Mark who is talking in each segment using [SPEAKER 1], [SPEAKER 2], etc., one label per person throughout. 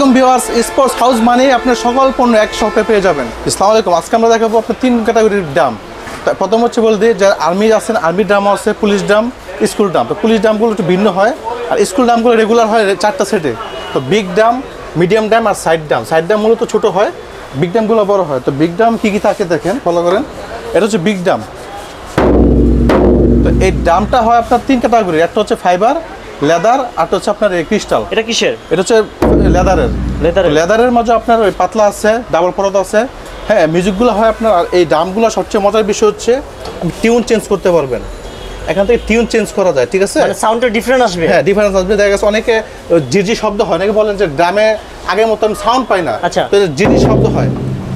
[SPEAKER 1] Viewers sports house মানে আপনার সকল পণ্য এক শপে পেয়ে যাবেন। ইসলাম আলাইকুম, আজকে আমরা দেখাবো আপনার তিন ক্যাটাগরির ড্রাম প্রথম হচ্ছে বলতে যারা আর্মি আছেন, আর্মির দাম আছে পুলিশ ড্রাম স্কুল ড্রাম তো পুলিশ ড্রামগুলো একটু ভিন্ন হয়, আর স্কুল ড্রামগুলো রেগুলার হয় চারটা সেটে তো বিগ দাম মিডিয়াম দাম আর সাইড দাম। সাইড দাম মূলত ছোটো হয় বিগ দামগুলো বড় হয়। তো বিগ দাম কী কী থাকে দেখেন ফলো করেন। এটা হচ্ছে বিগ দাম। তো এই দামটা হয় আপনার তিন ক্যাটাগরি একটা হচ্ছে ফাইবার লেদার আর হচ্ছে আপনার এই ক্রিস্টাল।
[SPEAKER 2] এটা কিসের?
[SPEAKER 1] এটা হচ্ছে লেদারের।
[SPEAKER 2] লেদারের?
[SPEAKER 1] লেদারের মাঝে আপনার ওই পাতলা আছে ডাবল পরদ আছে। হ্যাঁ মিউজিকগুলো হয় আপনার আর এই দামগুলো সবচেয়ে মজার বিষয় হচ্ছে টিউন চেঞ্জ করতে পারবেন। এখান থেকে টিউন চেঞ্জ করা যায় ঠিক আছে?
[SPEAKER 2] মানে সাউন্ডটা ডিফারেন্ট আসবে।
[SPEAKER 1] হ্যাঁ ডিফারেন্স আসবে। দেখা গেছে অনেকে জিজি শব্দ হয় অনেকে বলেন যে ড্রামে আগের মতো আমি সাউন্ড পাই না।
[SPEAKER 2] আচ্ছা।
[SPEAKER 1] তো জিজি শব্দ হয়।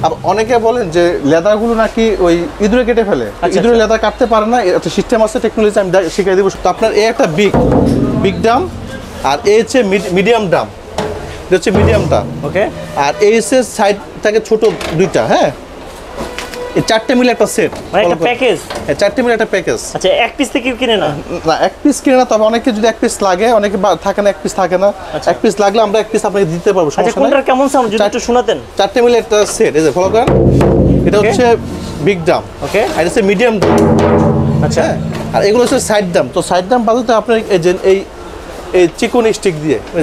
[SPEAKER 1] আর অনেকে বলেন যে লেদারগুলো নাকি ওই ইঁদুরে কেটে ফেলে।
[SPEAKER 2] আচ্ছা,
[SPEAKER 1] ইঁদুরে লেদার কাটতে পারে না একটা সিস্টেম আছে টেকনোলজি আমি শিখিয়ে দেবো। তো আপনার এই একটা বিগ বিগ ডাম আর এ হচ্ছে মিডিয়াম ডাম এটা হচ্ছে মিডিয়ামটা
[SPEAKER 2] ওকে
[SPEAKER 1] আর এই হচ্ছে সাইড থাকে ছোট দুইটা হ্যাঁ? এই চারটে মিলে একটা সেট
[SPEAKER 2] মানে একটা প্যাকেজ
[SPEAKER 1] চারটে মিলে একটা প্যাকেজ
[SPEAKER 2] আচ্ছা এক পিস থেকে কিনে না?
[SPEAKER 1] না এক পিস কিনে না তবে অনেকে যদি এক পিস লাগে অনেকে থাকে না এক পিস থাকে না।
[SPEAKER 2] আচ্ছা।
[SPEAKER 1] এক পিস লাগলে আমরা এক পিস আপনাকে দিতে পারব
[SPEAKER 2] আচ্ছা কোনটার কেমন সাউন্ড যদি একটু শোনাতেন।
[SPEAKER 1] চারটে মিলে একটা সেট এই যে ফলো করেন। এটা হচ্ছে বিগ দাম
[SPEAKER 2] ওকে
[SPEAKER 1] আর এটা হচ্ছে মিডিয়াম দাম
[SPEAKER 2] আচ্ছা।
[SPEAKER 1] হ্যাঁ আর এগুলো হচ্ছে সাইড দাম তো সাইড দাম বাজাতে আপনার এই যে এই এই চিকন স্টিক দিয়ে এই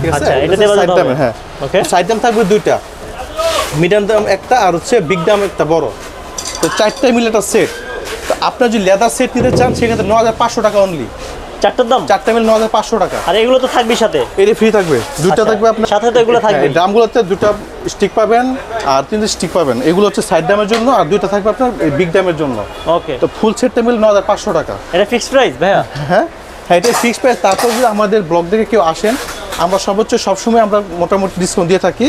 [SPEAKER 1] ঠিক আছে?
[SPEAKER 2] আচ্ছা, এটা
[SPEAKER 1] সাইড
[SPEAKER 2] হবে।
[SPEAKER 1] হ্যাঁ।
[SPEAKER 2] ওকে।
[SPEAKER 1] সাইড দাম থাকবে দুইটা। মিডিয়াম দাম একটা আর হচ্ছে বিগ দাম একটা বড়। তো চারটে মিলে একটা সেট তো আপনার যদি লেদার সেট নিতে চান সেক্ষেত্রে ন হাজার পাঁচশো টাকা অনলি
[SPEAKER 2] চারটার দাম?
[SPEAKER 1] চারটে মিলে ন হাজার পাঁচশো টাকা।
[SPEAKER 2] আর এগুলো তো থাকবে সাথে?
[SPEAKER 1] এটা ফ্রি থাকবে। দুটো
[SPEAKER 2] আচ্ছা,
[SPEAKER 1] থাকবে আপনার।
[SPEAKER 2] সাথে তো এগুলো থাকবে।
[SPEAKER 1] হ্যাঁ, এই ড্রামগুলোতে দুটো স্টিক পাবেন আর তিনটে স্টিক পাবেন। এগুলো হচ্ছে সাইড ড্যামের জন্য আর দুইটা থাকবে আপনার বিগ ড্যামের জন্য।
[SPEAKER 2] ওকে
[SPEAKER 1] তো ফুল সেটটা মিলে ন হাজার পাঁচশো টাকা।
[SPEAKER 2] এটা ফিক্সড প্রাইস ভাইয়া?
[SPEAKER 1] হ্যাঁ হ্যাঁ এটা ফিক্সড প্রাইস তারপর যদি আমাদের ব্লগ থেকে কেউ আসেন আমরা সর্বোচ্চ সবসময় আমরা মোটামুটি ডিসকাউন্ট দিয়ে থাকি।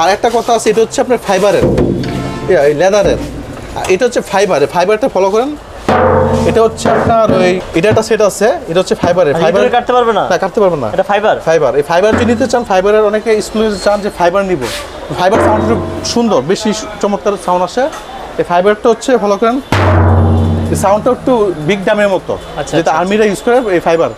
[SPEAKER 1] আর একটা কথা আছে এটা হচ্ছে আপনার ফাইবারের এই লেদারের এটা হচ্ছে ফাইবারের ফাইবারটা ফলো করেন। এটা হচ্ছে আপনার ওই এটা একটা সেট আছে এটা হচ্ছে ফাইবারের ফাইবার
[SPEAKER 2] কাটতে পারবে না?
[SPEAKER 1] না কাটতে পারবে না।
[SPEAKER 2] এটা ফাইবার
[SPEAKER 1] ফাইবার এই ফাইবার যদি নিতে চান ফাইবারের অনেকে স্কুলে চান যে ফাইবার নিব। ফাইবার সাউন্ড একটু সুন্দর বেশি চমৎকার সাউন্ড আসে। এই ফাইবারটা হচ্ছে ফলো করেন। এই সাউন্ডটা একটু বিগ দামের মতো।
[SPEAKER 2] আচ্ছা,
[SPEAKER 1] যেটা
[SPEAKER 2] আচ্ছা,
[SPEAKER 1] আর্মিরা ইউজ করে এই ফাইবার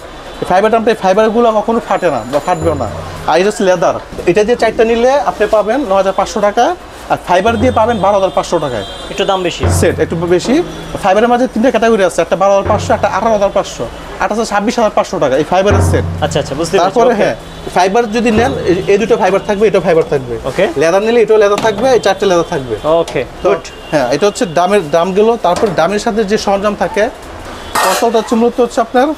[SPEAKER 1] ফাইবারটা এই ফাইবারগুলো কখনো ফাটে না বা ফাটবেও না। আর এটা হচ্ছে লেদার এটা দিয়ে চারটা নিলে আপনি পাবেন ন হাজার পাঁচশো টাকা আর ফাইবার দিয়ে পাবেন বারো হাজার পাঁচশো টাকায়
[SPEAKER 2] একটু দাম বেশি।
[SPEAKER 1] সেট একটু বেশি। ফাইবারের মাঝে তিনটে ক্যাটাগরি আছে একটা বারো হাজার পাঁচশো একটা আঠারো হাজার পাঁচশো। হচ্ছে ছাব্বিশ হাজার পাঁচশো টাকা এই ফাইবারের সেট
[SPEAKER 2] আচ্ছা আচ্ছা বুঝতে
[SPEAKER 1] তারপরে হ্যাঁ ফাইবার যদি নেন এই- দুটো ফাইবার থাকবে এটা ফাইবার থাকবে।
[SPEAKER 2] ওকে
[SPEAKER 1] লেদার নিলে এটাও লেদার থাকবে এই চারটে লেদার থাকবে।
[SPEAKER 2] ওকে গুড
[SPEAKER 1] হ্যাঁ এটা হচ্ছে দামের দামগুলো। তারপর দামের সাথে যে সরঞ্জাম থাকে করতালটা হচ্ছে মূলত হচ্ছে আপনার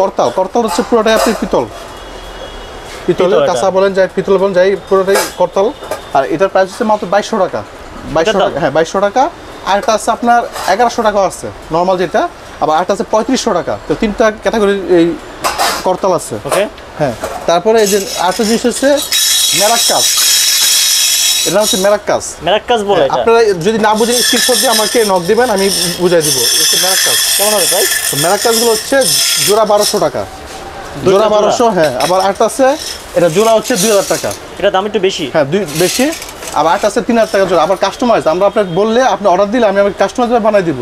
[SPEAKER 1] করতাল করতাল হচ্ছে পুরোটাই আপনি পিতল।
[SPEAKER 2] পিতল
[SPEAKER 1] কাঁচা বলেন যাই পিতল বলেন যাই পুরোটাই করতাল। আর এটার প্রাইস হচ্ছে মাত্র বাইশশো টাকা। বাইশশো টাকা হ্যাঁ বাইশশো টাকা। আর একটা আছে আপনার এগারোশো টাকাও আছে নর্মাল যেটা। আবার একটা আছে পঁয়ত্রিশশো টাকা। তো তিনটা ক্যাটাগরির এই করতাল আছে।
[SPEAKER 2] ওকে
[SPEAKER 1] হ্যাঁ তারপরে এই যে আরেকটা জিনিস হচ্ছে মেরাক্কাস এটা হচ্ছে মেরাক্কাস
[SPEAKER 2] মেরাক্কাস বলে এটা।
[SPEAKER 1] আপনারা যদি না বুঝেন স্ক্রিনশট দিয়ে আমাকে নক দিবেন আমি বুঝাই দিব। এটা মেরাক্কাস
[SPEAKER 2] কেমন হবে প্রাইস
[SPEAKER 1] তো মেরাক্কাসগুলো হচ্ছে জোড়া বারোশো টাকা। জোড়া? বারোশো হ্যাঁ আবার আরেকটা আছে এটা জোড়া হচ্ছে দুই হাজার টাকা।
[SPEAKER 2] এটা দাম একটু বেশি?
[SPEAKER 1] হ্যাঁ দুই বেশি। আবার আরেকটা আছে তিন হাজার টাকা জোড়া। আবার কাস্টমাইজ আমরা আপনাকে বললে আপনি অর্ডার দিলে আমি আমাকে কাস্টমাইজ বানাই দিব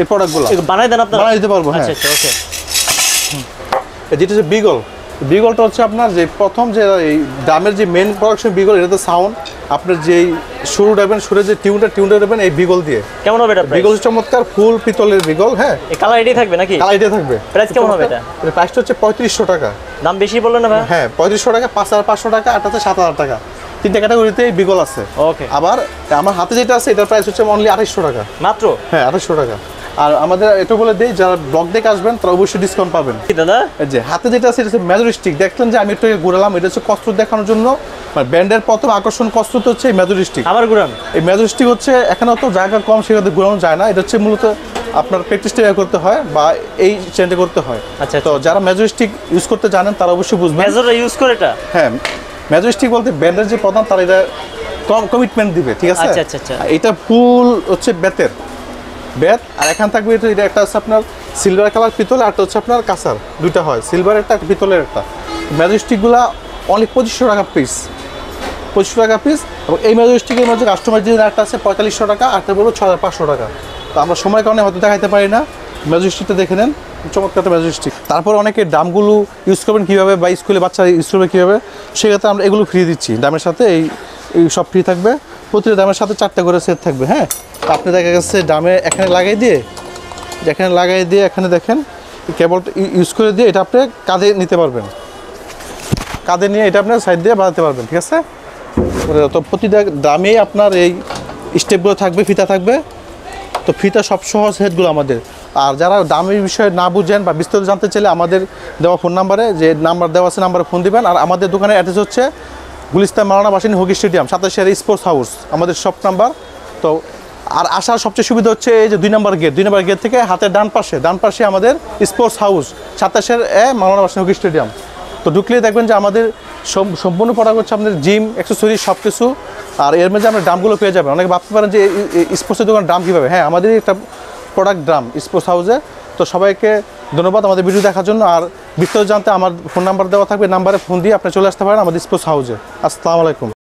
[SPEAKER 1] এই প্রোডাক্টগুলো
[SPEAKER 2] বানাই দেন আপনারা?
[SPEAKER 1] বানাই দিতে পারব, হ্যাঁ।
[SPEAKER 2] আচ্ছা আচ্ছা ওকে।
[SPEAKER 1] যেটা হচ্ছে বিগল বিগলটা হচ্ছে আপনার যে প্রথম যে এই দামের যে মেন প্রোডাকশন বিগল এটাতে সাউন্ড আপনার যেই শুরু দেবেন সুরে যে টিউনটা টিউনটা দেবেন এই বিগল দিয়ে।
[SPEAKER 2] কেমন হবে এটা
[SPEAKER 1] বিগল চমৎকার ফুল পিতলের বিগল হ্যাঁ।
[SPEAKER 2] এই কালার এটাই থাকবে নাকি?
[SPEAKER 1] কালার এটা থাকবে।
[SPEAKER 2] প্রাইস কেমন হবে এটা?
[SPEAKER 1] এর প্রাইসটা হচ্ছে পঁয়ত্রিশশো টাকা।
[SPEAKER 2] দাম বেশি বললেন না ভাই?
[SPEAKER 1] হ্যাঁ পঁয়ত্রিশশো টাকা পাঁচ হাজার পাঁচশো টাকা আট হাজার সাত হাজার টাকা। তিনটে ক্যাটাগরিতে এই বিগল আছে।
[SPEAKER 2] ওকে
[SPEAKER 1] আবার আমার হাতে যেটা আছে এটার প্রাইস হচ্ছে অনলি আঠাইশশো টাকা।
[SPEAKER 2] মাত্র?
[SPEAKER 1] হ্যাঁ আঠাইশশো টাকা। আর আমাদের এটা বলে দেই যারা ব্লগ দেখে আসবেন তারা অবশ্যই ডিসকাউন্ট পাবেন।
[SPEAKER 2] দাদা?
[SPEAKER 1] এই যে হাতে যেটা আছে এটা হচ্ছে ম্যাজরিস্টিক দেখলেন যে আমি একটু ঘুরালাম এটা হচ্ছে কষ্ট দেখানোর জন্য। মানে ব্যান্ডের প্রথম আকর্ষণ কষ্ট হচ্ছে এই ম্যাজরিস্টিক
[SPEAKER 2] আবার ঘুরান।
[SPEAKER 1] এই ম্যাজরিস্টিক হচ্ছে এখানে তো জায়গা কম সেখানে ঘুরানো যায় না। এটা হচ্ছে মূলত আপনার প্র্যাকটিসটা করতে হয় বা এই চেঞ্জে করতে হয়।
[SPEAKER 2] আচ্ছা,
[SPEAKER 1] তো যারা ম্যাজরিস্টিক ইউজ করতে জানেন তারা অবশ্যই বুঝবেন।
[SPEAKER 2] মেজরটা ইউজ করে এটা?
[SPEAKER 1] হ্যাঁ ম্যাজরিস্টিক বলতে ব্যান্ডের যে প্রধান তারা এটা কম কমিটমেন্ট দিবে ঠিক আছে?
[SPEAKER 2] আচ্ছা, আচ্ছা, আচ্ছা।
[SPEAKER 1] এটা ফুল হচ্ছে বেতের। বেত আর এখান থাকবে এটা এটা একটা হচ্ছে আপনার সিলভার কালার পিতল আর হচ্ছে আপনার কাঁচার দুইটা হয় সিলভার একটা পিতলের একটা। ম্যাজেস্টিকগুলা অনেক পঁচিশশো টাকা পিস পঁচিশশো টাকা পিস এবং এই ম্যাজেস্টিকের মধ্যে কাস্টমার যে একটা আছে পঁয়তাল্লিশশো টাকা, আর বলব ছ হাজার পাঁচশো টাকা। তো আমরা সময় কারণে হয়তো দেখাইতে পারি না। ম্যাজেস্টিকটা দেখে নেন। চমৎকার একটা ম্যাজিস্টিক তারপর অনেকে ডামগুলো ইউজ করবেন কীভাবে বা স্কুলে বাচ্চারা ইউজ করবে কীভাবে, সেক্ষেত্রে আমরা এগুলো ফ্রি দিচ্ছি। দামের সাথে এই সব ফ্রি থাকবে। প্রতিটা দামের সাথে চারটে করে সেট থাকবে হ্যাঁ? আপনি দেখা গেছে ডামে এখানে লাগাই দিয়ে, যেখানে লাগাই দিয়ে এখানে দেখেন, কেবল ইউজ করে দিয়ে এটা আপনি কাঁধে নিতে পারবেন। কাঁধে নিয়ে এটা আপনার সাইড দিয়ে বাঁধাতে পারবেন, ঠিক আছে? তো প্রতিটা দামেই আপনার এই স্টেপগুলো থাকবে, ফিতা থাকবে। তো ফিতা সব সহজ হেডগুলো আমাদের। আর যারা দামের বিষয়ে না বুঝেন বা বিস্তারিত জানতে চাইলে আমাদের দেওয়া ফোন নাম্বারে যে নাম্বার দেওয়া আছে নাম্বারে ফোন দিবেন। আর আমাদের দোকানের অ্যাড্রেস হচ্ছে গুলিস্তান মারানা বাসিনী হকি স্টেডিয়াম সাতাশের স্পোর্টস হাউস আমাদের শপ নাম্বার তো আর আসার সবচেয়ে সুবিধা হচ্ছে এই যে দুই নম্বর গেট। দুই নম্বর গেট থেকে হাতের ডান পাশে ডান পাশে আমাদের স্পোর্টস হাউস সাতাশের, এ মারানা বাসিনী হকি স্টেডিয়াম তো ঢুকলেই দেখবেন যে আমাদের সম- সম্পূর্ণ প্রোডাক্ট হচ্ছে আমাদের জিম অ্যাক্সেসরি সব কিছু আর এর মধ্যে আমরা দামগুলো পেয়ে যাবেন। অনেকে ভাবতে পারেন যে স্পোর্টসের দোকান দাম কীভাবে? হ্যাঁ আমাদের একটা প্রোডাক্ট ড্রাম স্পোর্টস হাউসে তো সবাইকে ধন্যবাদ আমাদের ভিডিও দেখার জন্য। আর বিস্তারিত জানতে আমার ফোন নাম্বার দেওয়া থাকবে। নাম্বারে ফোন দিয়ে আপনি চলে আসতে পারেন আমাদের স্পোর্টস হাউসে আসসালামু আলাইকুম।